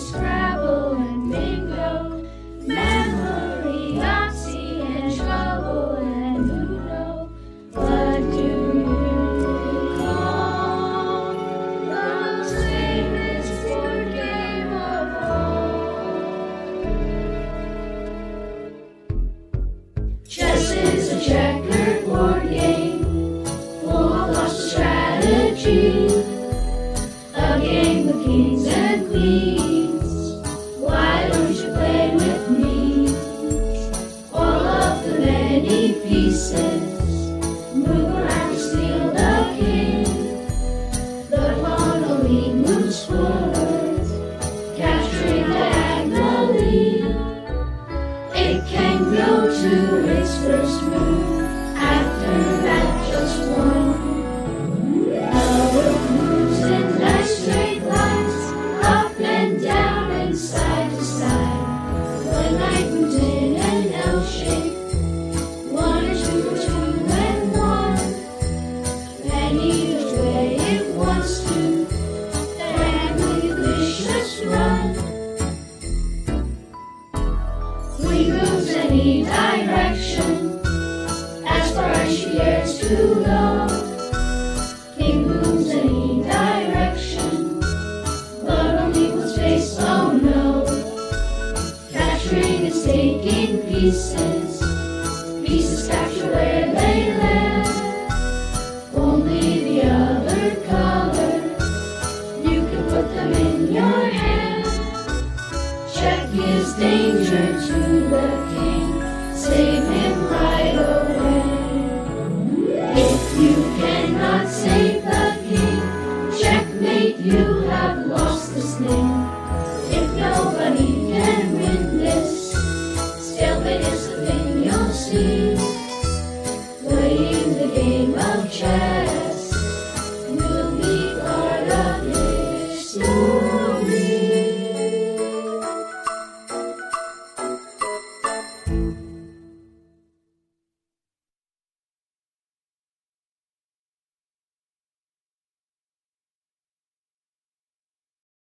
Scrabble and Bingo, Memory, Yahtzee and Trouble and Uno. What do you call the sweetest board game of all? Chess is a checkered game full of lots of strategy. A game of kings and queens. can go to its first moon. Any direction, as far as she dares to go. He moves any direction, but only with space, oh no. Capturing is taking pieces, pieces capture where they live. Only the other color, you can put them in your hand. Check his danger to thing you'll see.